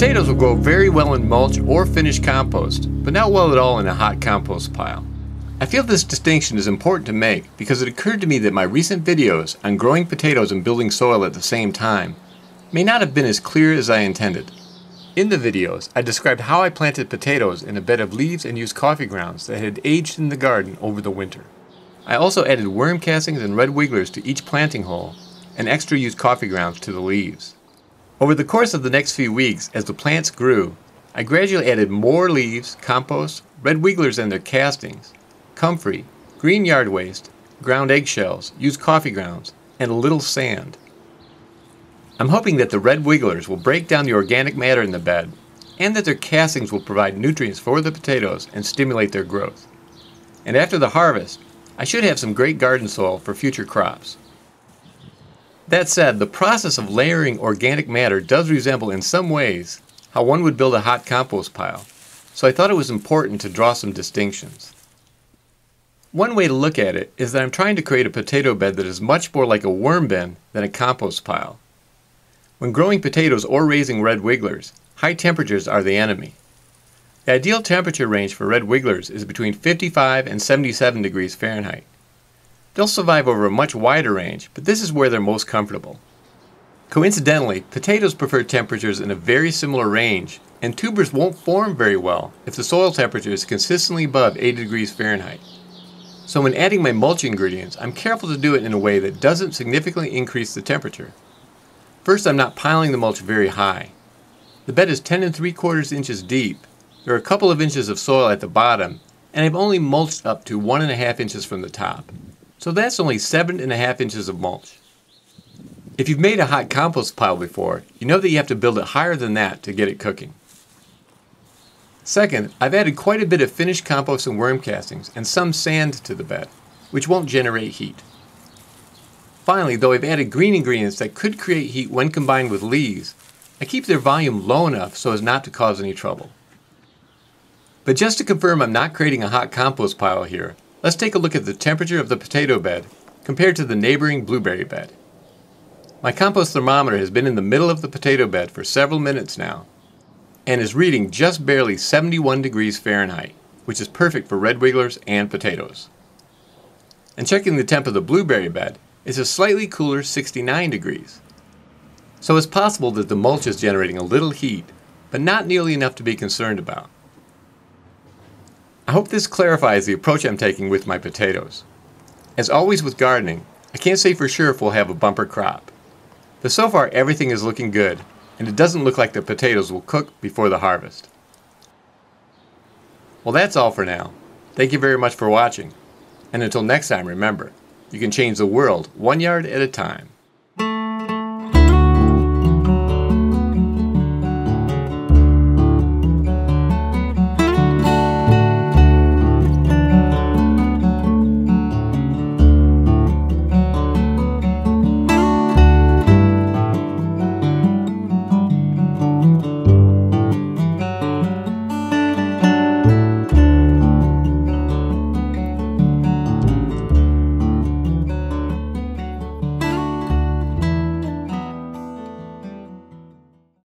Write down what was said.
Potatoes will grow very well in mulch or finished compost, but not well at all in a hot compost pile. I feel this distinction is important to make because it occurred to me that my recent videos on growing potatoes and building soil at the same time may not have been as clear as I intended. In the videos, I described how I planted potatoes in a bed of leaves and used coffee grounds that had aged in the garden over the winter. I also added worm castings and red wigglers to each planting hole and extra used coffee grounds to the leaves. Over the course of the next few weeks, as the plants grew, I gradually added more leaves, compost, red wigglers and their castings, comfrey, green yard waste, ground eggshells, used coffee grounds, and a little sand. I'm hoping that the red wigglers will break down the organic matter in the bed and that their castings will provide nutrients for the potatoes and stimulate their growth. And after the harvest, I should have some great garden soil for future crops. That said, the process of layering organic matter does resemble in some ways how one would build a hot compost pile, so I thought it was important to draw some distinctions. One way to look at it is that I'm trying to create a potato bed that is much more like a worm bin than a compost pile. When growing potatoes or raising red wigglers, high temperatures are the enemy. The ideal temperature range for red wigglers is between 55 and 77 degrees Fahrenheit. They'll survive over a much wider range, but this is where they're most comfortable. Coincidentally, potatoes prefer temperatures in a very similar range, and tubers won't form very well if the soil temperature is consistently above 80 degrees Fahrenheit. So when adding my mulch ingredients, I'm careful to do it in a way that doesn't significantly increase the temperature. First, I'm not piling the mulch very high. The bed is 10 and 3 quarters inches deep. There are a couple of inches of soil at the bottom, and I've only mulched up to 1.5 inches from the top. So that's only seven and a half inches of mulch. If you've made a hot compost pile before, you know that you have to build it higher than that to get it cooking. Second, I've added quite a bit of finished compost and worm castings and some sand to the bed, which won't generate heat. Finally, though I've added green ingredients that could create heat when combined with leaves, I keep their volume low enough so as not to cause any trouble. But just to confirm I'm not creating a hot compost pile here, Let's take a look at the temperature of the potato bed compared to the neighboring blueberry bed. My compost thermometer has been in the middle of the potato bed for several minutes now and is reading just barely 71 degrees Fahrenheit, which is perfect for red wigglers and potatoes. And checking the temp of the blueberry bed, it's a slightly cooler 69 degrees. So it's possible that the mulch is generating a little heat, but not nearly enough to be concerned about. I hope this clarifies the approach I'm taking with my potatoes. As always with gardening, I can't say for sure if we'll have a bumper crop. But so far everything is looking good, and it doesn't look like the potatoes will cook before the harvest. Well that's all for now. Thank you very much for watching. And until next time remember, you can change the world one yard at a time.